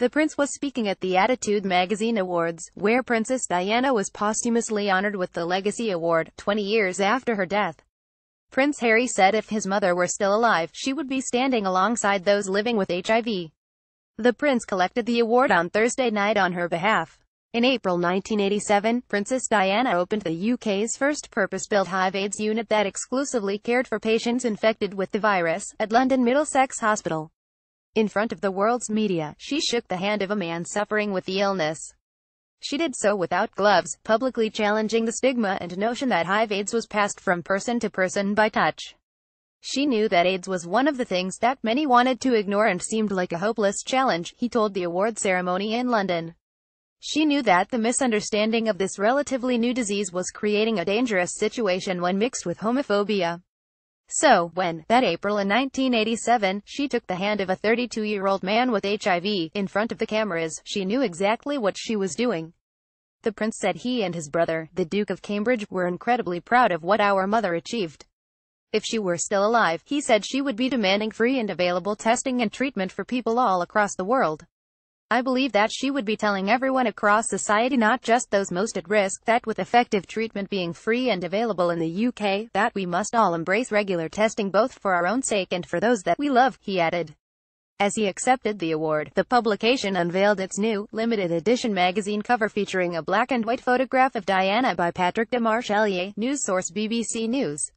The prince was speaking at the Attitude Magazine Awards, where Princess Diana was posthumously honored with the Legacy Award, 20 years after her death. Prince Harry said if his mother were still alive, she would be standing alongside those living with HIV. The prince collected the award on Thursday night on her behalf. In April 1987, Princess Diana opened the UK's first purpose-built HIV AIDS unit that exclusively cared for patients infected with the virus, at London Middlesex Hospital. In front of the world's media, she shook the hand of a man suffering with the illness. She did so without gloves, publicly challenging the stigma and notion that HIV AIDS was passed from person to person by touch. She knew that AIDS was one of the things that many wanted to ignore and seemed like a hopeless challenge, he told the award ceremony in London. She knew that the misunderstanding of this relatively new disease was creating a dangerous situation when mixed with homophobia. So, when, that April in 1987, she took the hand of a 32-year-old man with HIV, in front of the cameras, she knew exactly what she was doing. The prince said he and his brother, the Duke of Cambridge, were incredibly proud of what our mother achieved. If she were still alive, he said she would be demanding free and available testing and treatment for people all across the world. I believe that she would be telling everyone across society not just those most at risk that with effective treatment being free and available in the UK, that we must all embrace regular testing both for our own sake and for those that we love, he added. As he accepted the award, the publication unveiled its new, limited edition magazine cover featuring a black and white photograph of Diana by Patrick Demarchelier, news source BBC News.